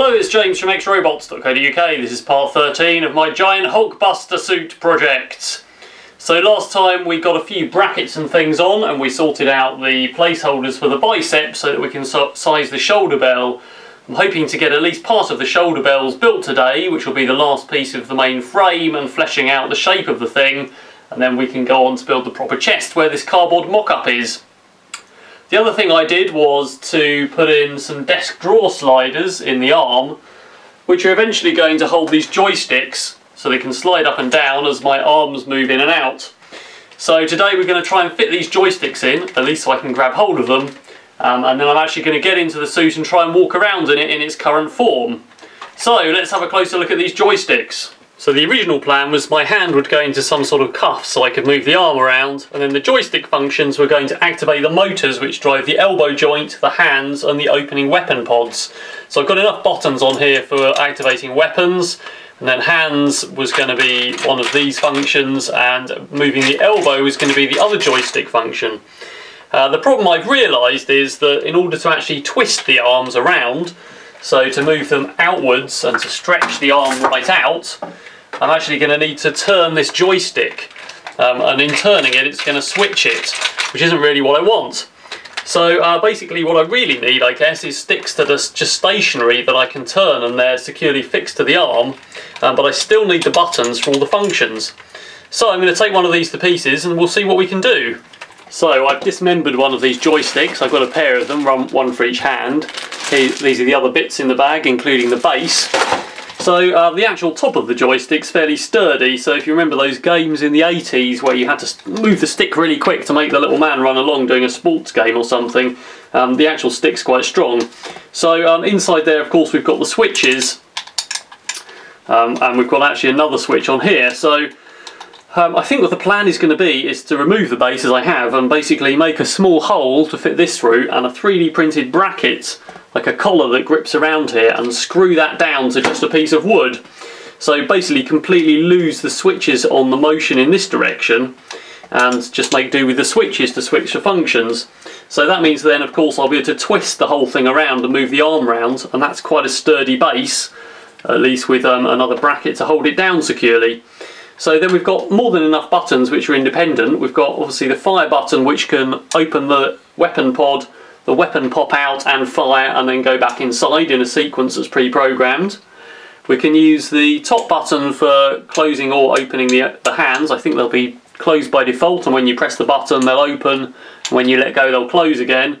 Hello, it's James from xrobots.co.uk. This is part 13 of my giant Hulkbuster suit project. So last time we got a few brackets and things on and we sorted out the placeholders for the bicep so that we can size the shoulder bell. I'm hoping to get at least part of the shoulder bells built today, which will be the last piece of the main frame and fleshing out the shape of the thing. And then we can go on to build the proper chest where this cardboard mock-up is. The other thing I did was to put in some desk drawer sliders in the arm which are eventually going to hold these joysticks so they can slide up and down as my arms move in and out. So today we're going to try and fit these joysticks in, at least so I can grab hold of them, um, and then I'm actually going to get into the suit and try and walk around in it in its current form. So let's have a closer look at these joysticks. So the original plan was my hand would go into some sort of cuff so I could move the arm around and then the joystick functions were going to activate the motors which drive the elbow joint, the hands and the opening weapon pods. So I've got enough buttons on here for activating weapons and then hands was going to be one of these functions and moving the elbow is going to be the other joystick function. Uh, the problem I've realised is that in order to actually twist the arms around so to move them outwards and to stretch the arm right out I'm actually going to need to turn this joystick um, and in turning it it's going to switch it which isn't really what I want. So uh, basically what I really need I guess is sticks that are just stationary that I can turn and they're securely fixed to the arm um, but I still need the buttons for all the functions. So I'm going to take one of these to pieces and we'll see what we can do. So I've dismembered one of these joysticks, I've got a pair of them, one for each hand. These are the other bits in the bag including the base. So uh, the actual top of the joystick's fairly sturdy, so if you remember those games in the 80s where you had to move the stick really quick to make the little man run along doing a sports game or something, um, the actual stick's quite strong. So um, inside there of course we've got the switches, um, and we've got actually another switch on here, so um, I think what the plan is going to be is to remove the base as I have and basically make a small hole to fit this through and a 3D printed bracket like a collar that grips around here and screw that down to just a piece of wood. So basically completely lose the switches on the motion in this direction and just make do with the switches to switch the functions. So that means then of course I'll be able to twist the whole thing around and move the arm round and that's quite a sturdy base at least with um, another bracket to hold it down securely. So then we've got more than enough buttons which are independent. We've got obviously the fire button which can open the weapon pod the weapon pop out and fire and then go back inside in a sequence that's pre-programmed. We can use the top button for closing or opening the, the hands. I think they'll be closed by default and when you press the button they'll open and when you let go they'll close again.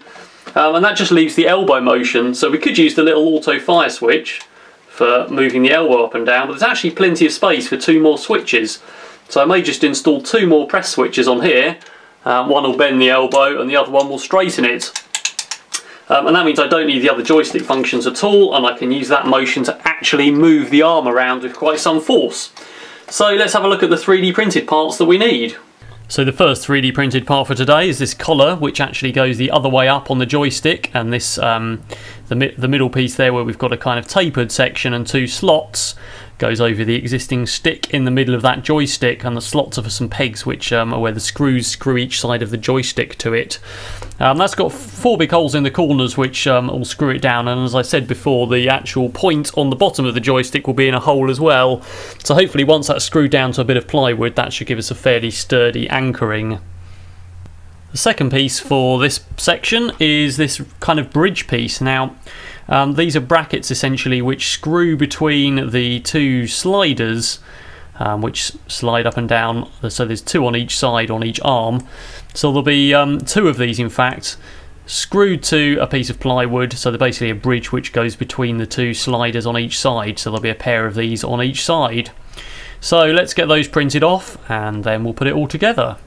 Um, and that just leaves the elbow motion so we could use the little auto fire switch for moving the elbow up and down but there's actually plenty of space for two more switches so I may just install two more press switches on here um, one will bend the elbow and the other one will straighten it um, and that means I don't need the other joystick functions at all and I can use that motion to actually move the arm around with quite some force. So let's have a look at the 3D printed parts that we need. So the first 3D printed part for today is this collar which actually goes the other way up on the joystick and this um, the, the middle piece there where we've got a kind of tapered section and two slots goes over the existing stick in the middle of that joystick and the slots are for some pegs which um, are where the screws screw each side of the joystick to it. Um, that's got four big holes in the corners which um, will screw it down and as I said before the actual point on the bottom of the joystick will be in a hole as well so hopefully once that's screwed down to a bit of plywood that should give us a fairly sturdy anchoring. The second piece for this section is this kind of bridge piece. Now um, these are brackets essentially which screw between the two sliders um, which slide up and down. So there's two on each side on each arm. So there'll be um, two of these in fact screwed to a piece of plywood so they're basically a bridge which goes between the two sliders on each side so there'll be a pair of these on each side. So let's get those printed off and then we'll put it all together.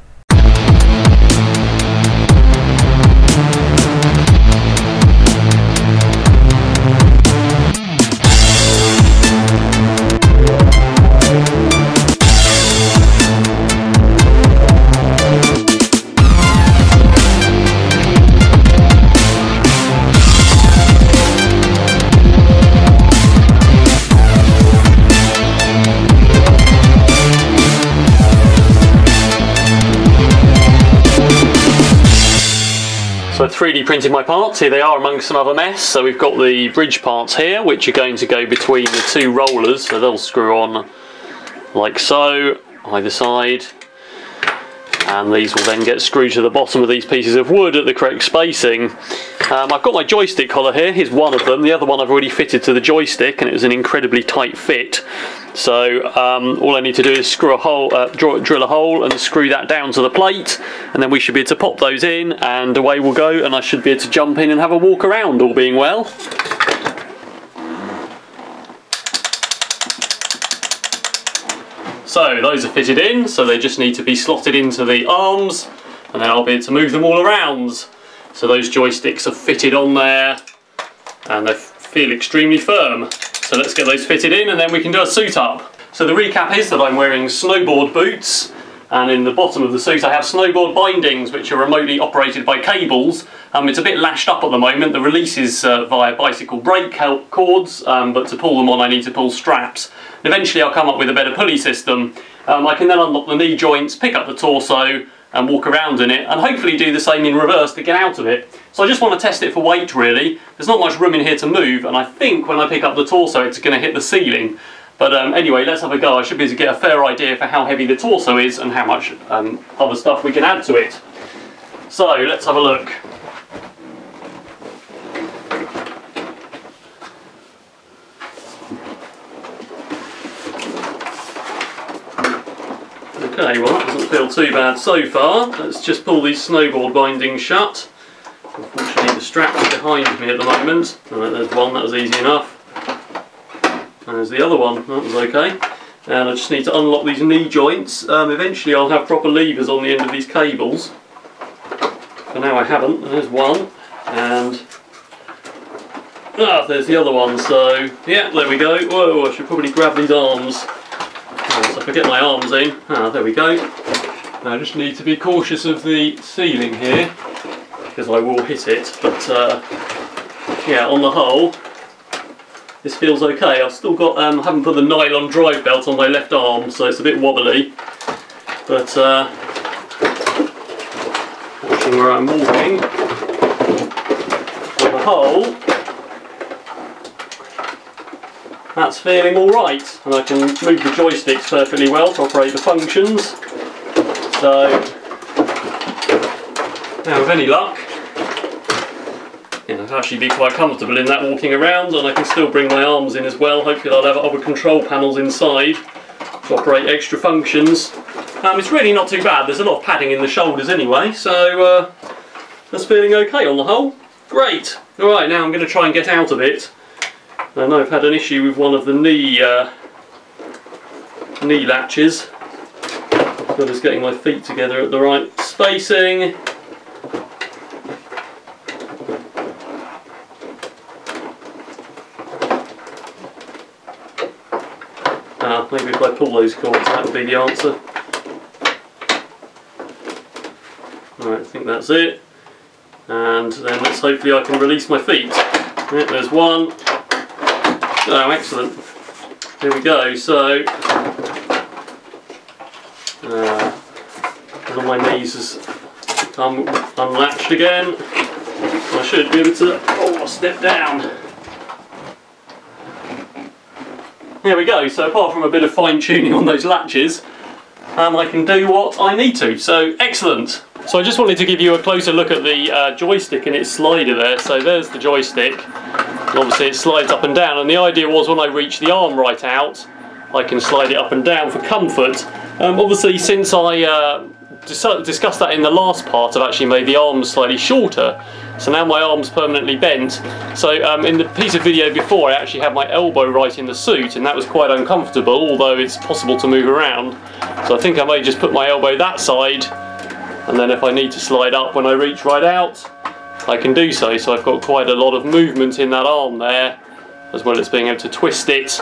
So I've 3D printed my parts, here they are amongst some other mess. So we've got the bridge parts here, which are going to go between the two rollers, so they'll screw on like so, either side. And these will then get screwed to the bottom of these pieces of wood at the correct spacing. Um, I've got my joystick collar here, here's one of them. The other one I've already fitted to the joystick and it was an incredibly tight fit. So um, all I need to do is screw a hole, uh, draw, drill a hole and screw that down to the plate and then we should be able to pop those in and away we'll go and I should be able to jump in and have a walk around all being well. So those are fitted in, so they just need to be slotted into the arms and then I'll be able to move them all around. So those joysticks are fitted on there and they feel extremely firm. So let's get those fitted in and then we can do a suit up. So the recap is that I'm wearing snowboard boots and in the bottom of the suit I have snowboard bindings which are remotely operated by cables. Um, it's a bit lashed up at the moment, the release is uh, via bicycle brake cords um, but to pull them on I need to pull straps. And eventually I'll come up with a better pulley system. Um, I can then unlock the knee joints, pick up the torso and walk around in it and hopefully do the same in reverse to get out of it. So I just want to test it for weight really. There's not much room in here to move and I think when I pick up the torso it's going to hit the ceiling. But um, anyway, let's have a go. I should be able to get a fair idea for how heavy the torso is and how much um, other stuff we can add to it. So let's have a look. Okay, well that doesn't feel too bad so far. Let's just pull these snowboard bindings shut. Unfortunately the strap's behind me at the moment. Right, there's one, that was easy enough. There's the other one, that was okay. And I just need to unlock these knee joints. Um, eventually I'll have proper levers on the end of these cables. For now I haven't, there's one. And Ah, there's the other one, so yeah, there we go. Whoa, I should probably grab these arms if I get my arms in, ah, there we go. Now I just need to be cautious of the ceiling here, because I will hit it, but uh, yeah, on the whole, this feels okay. I've still got, um, I haven't put the nylon drive belt on my left arm, so it's a bit wobbly, but uh, watching where I'm walking, on the whole, that's feeling alright and I can move the joysticks perfectly well to operate the functions. So now with any luck you know, I'll actually be quite comfortable in that walking around and I can still bring my arms in as well. Hopefully I'll have other control panels inside to operate extra functions. Um, it's really not too bad. There's a lot of padding in the shoulders anyway so uh, that's feeling okay on the whole. Great. Alright now I'm going to try and get out of it. And I've had an issue with one of the knee uh, knee latches. Just getting my feet together at the right spacing maybe if I pull those cords that would be the answer I think that's it and then let's hopefully I can release my feet there's one Oh, excellent. Here we go. So, uh, one of my knees has become unlatched again. I should be able to oh, step down. Here we go. So apart from a bit of fine tuning on those latches, um, I can do what I need to. So excellent. So I just wanted to give you a closer look at the uh, joystick and its slider there. So there's the joystick. Obviously it slides up and down and the idea was when I reach the arm right out I can slide it up and down for comfort. Um, obviously since I uh, discussed that in the last part I've actually made the arms slightly shorter so now my arm's permanently bent. So um, in the piece of video before I actually had my elbow right in the suit and that was quite uncomfortable although it's possible to move around. So I think I may just put my elbow that side and then if I need to slide up when I reach right out I can do so. So I've got quite a lot of movement in that arm there, as well as being able to twist it.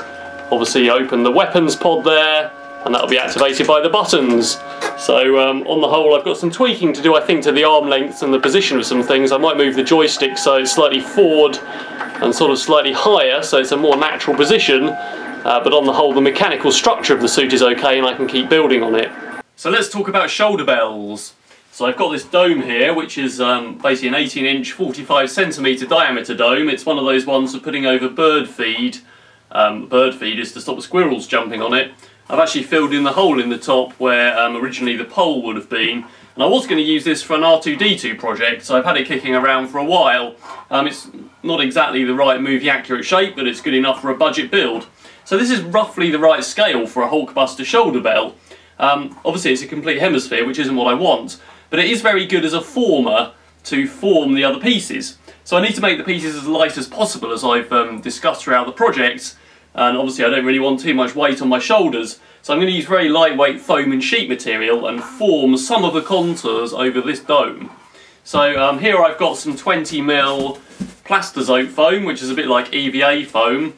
Obviously open the weapons pod there, and that'll be activated by the buttons. So um, on the whole I've got some tweaking to do I think to the arm length and the position of some things. I might move the joystick so it's slightly forward and sort of slightly higher so it's a more natural position uh, but on the whole the mechanical structure of the suit is okay and I can keep building on it. So let's talk about shoulder bells. So I've got this dome here, which is um, basically an 18 inch, 45 centimetre diameter dome. It's one of those ones for putting over bird feed. Um, bird feed is to stop squirrels jumping on it. I've actually filled in the hole in the top where um, originally the pole would have been. And I was going to use this for an R2-D2 project, so I've had it kicking around for a while. Um, it's not exactly the right movie accurate shape, but it's good enough for a budget build. So this is roughly the right scale for a Hulkbuster shoulder bell. Um, obviously it's a complete hemisphere, which isn't what I want, but it is very good as a former to form the other pieces. So I need to make the pieces as light as possible as I've um, discussed throughout the project, and obviously I don't really want too much weight on my shoulders, so I'm going to use very lightweight foam and sheet material and form some of the contours over this dome. So um, here I've got some 20mm Plastazote foam, which is a bit like EVA foam,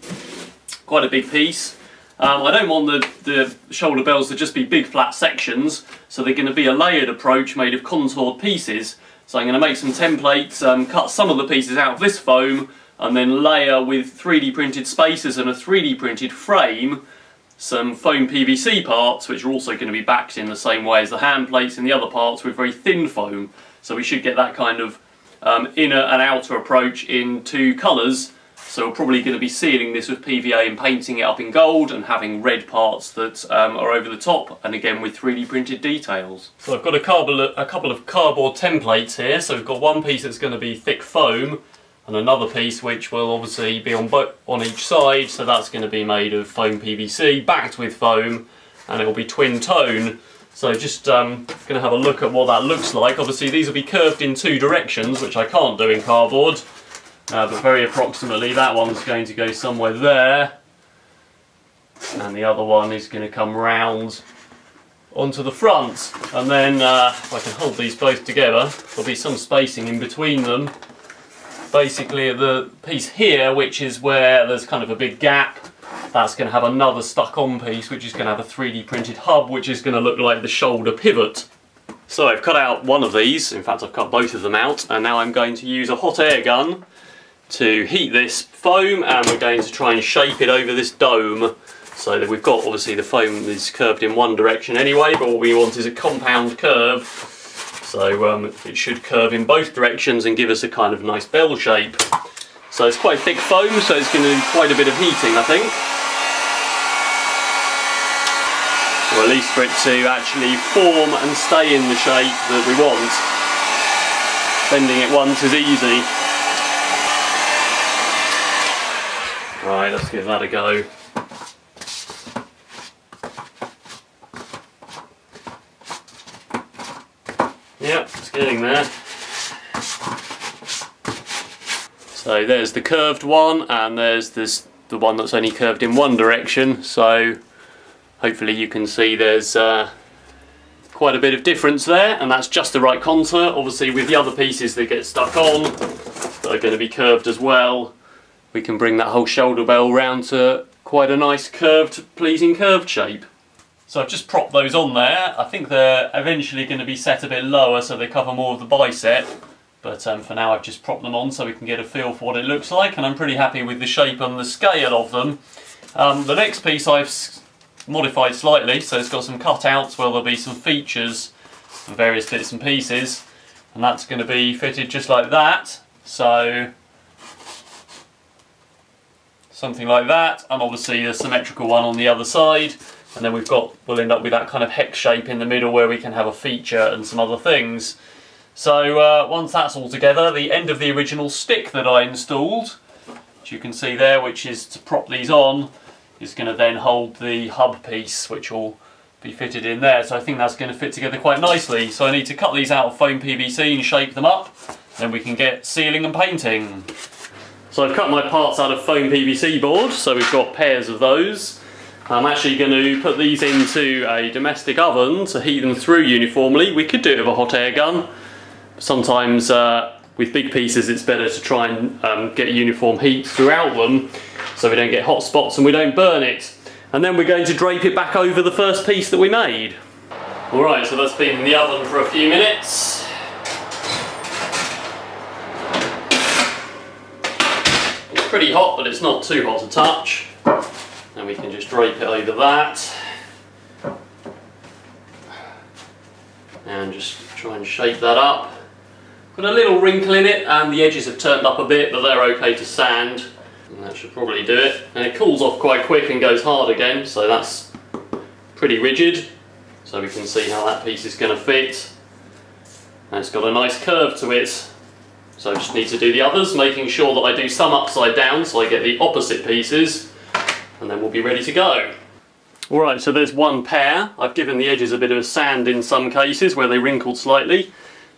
quite a big piece. Um, I don't want the, the shoulder bells to just be big flat sections, so they're going to be a layered approach made of contoured pieces. So I'm going to make some templates, um, cut some of the pieces out of this foam, and then layer with 3D printed spacers and a 3D printed frame some foam PVC parts which are also going to be backed in the same way as the hand plates and the other parts with very thin foam. So we should get that kind of um, inner and outer approach in two colours so we're probably going to be sealing this with PVA and painting it up in gold and having red parts that um, are over the top and again with 3D printed details. So I've got a, a couple of cardboard templates here. So we've got one piece that's going to be thick foam and another piece which will obviously be on, on each side. So that's going to be made of foam PVC backed with foam and it will be twin tone. So just um, going to have a look at what that looks like. Obviously these will be curved in two directions which I can't do in cardboard. Uh, but very approximately that one's going to go somewhere there and the other one is going to come round onto the front and then uh, if I can hold these both together there'll be some spacing in between them basically the piece here which is where there's kind of a big gap that's going to have another stuck on piece which is going to have a 3D printed hub which is going to look like the shoulder pivot. So I've cut out one of these in fact I've cut both of them out and now I'm going to use a hot air gun to heat this foam and we're going to try and shape it over this dome so that we've got obviously the foam is curved in one direction anyway but what we want is a compound curve so um, it should curve in both directions and give us a kind of nice bell shape. So it's quite thick foam so it's going to need quite a bit of heating I think. Or at least for it to actually form and stay in the shape that we want. Bending it once is easy. Right, let's give that a go. There. So there's the curved one and there's this the one that's only curved in one direction so hopefully you can see there's uh, quite a bit of difference there and that's just the right contour obviously with the other pieces that get stuck on that are going to be curved as well we can bring that whole shoulder bell round to quite a nice curved, pleasing curved shape. So I've just propped those on there. I think they're eventually going to be set a bit lower so they cover more of the bicep. But um, for now I've just propped them on so we can get a feel for what it looks like and I'm pretty happy with the shape and the scale of them. Um, the next piece I've modified slightly so it's got some cutouts where there'll be some features and various bits and pieces and that's going to be fitted just like that. So something like that, and obviously a symmetrical one on the other side. And then we've got, we'll end up with that kind of hex shape in the middle where we can have a feature and some other things. So uh, once that's all together, the end of the original stick that I installed, which you can see there, which is to prop these on, is going to then hold the hub piece, which will be fitted in there. So I think that's going to fit together quite nicely. So I need to cut these out of foam PVC and shape them up. Then we can get sealing and painting. So I've cut my parts out of foam PVC board, so we've got pairs of those. I'm actually going to put these into a domestic oven to heat them through uniformly. We could do it with a hot air gun. Sometimes uh, with big pieces it's better to try and um, get uniform heat throughout them so we don't get hot spots and we don't burn it. And then we're going to drape it back over the first piece that we made. Alright, so that's been in the oven for a few minutes. It's pretty hot, but it's not too hot to touch. And we can just drape it over that. and just try and shape that up. Got a little wrinkle in it and the edges have turned up a bit but they're okay to sand and that should probably do it. And it cools off quite quick and goes hard again so that's pretty rigid so we can see how that piece is going to fit. And it's got a nice curve to it so I just need to do the others making sure that I do some upside down so I get the opposite pieces and then we'll be ready to go. Alright, so there's one pair. I've given the edges a bit of a sand in some cases where they wrinkled slightly,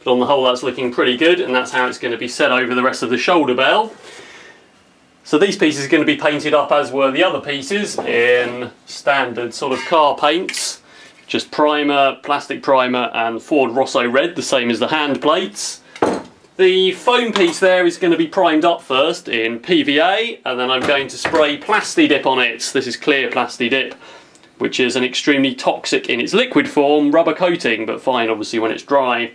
but on the whole that's looking pretty good and that's how it's going to be set over the rest of the shoulder bell. So these pieces are going to be painted up as were the other pieces in standard sort of car paints. Just primer, plastic primer and Ford Rosso red, the same as the hand plates. The foam piece there is going to be primed up first in PVA and then I'm going to spray Plasti Dip on it. This is clear Plasti Dip which is an extremely toxic in its liquid form rubber coating, but fine obviously when it's dry.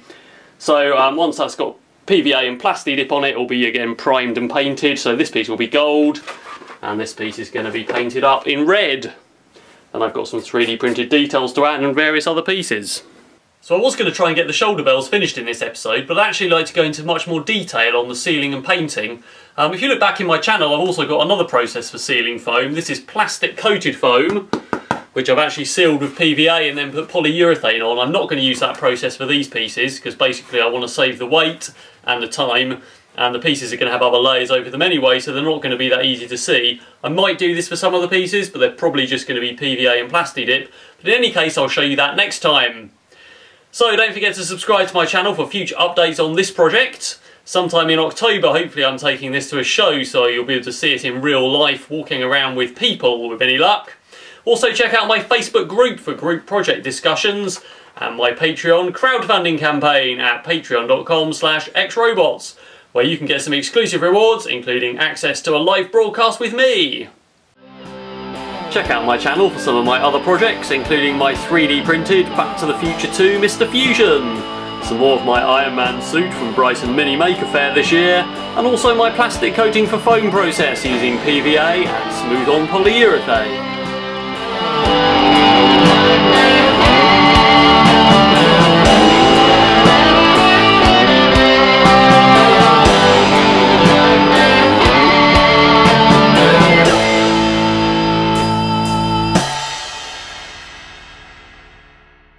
So um, once that's got PVA and Plasti Dip on it, it'll be again primed and painted. So this piece will be gold, and this piece is going to be painted up in red. And I've got some 3D printed details to add and various other pieces. So I was going to try and get the shoulder bells finished in this episode, but I'd actually like to go into much more detail on the sealing and painting. Um, if you look back in my channel, I've also got another process for sealing foam. This is plastic coated foam which I've actually sealed with PVA and then put polyurethane on. I'm not going to use that process for these pieces because basically I want to save the weight and the time and the pieces are going to have other layers over them anyway so they're not going to be that easy to see. I might do this for some of the pieces but they're probably just going to be PVA and Plasti Dip but in any case I'll show you that next time. So don't forget to subscribe to my channel for future updates on this project. Sometime in October hopefully I'm taking this to a show so you'll be able to see it in real life walking around with people with any luck. Also check out my Facebook group for group project discussions and my Patreon crowdfunding campaign at patreon.com slash xrobots where you can get some exclusive rewards including access to a live broadcast with me. Check out my channel for some of my other projects including my 3D printed Back to the Future 2 Mr. Fusion, some more of my Iron Man suit from Brighton Mini Maker Faire this year, and also my plastic coating for foam process using PVA and Smooth-On polyurethane.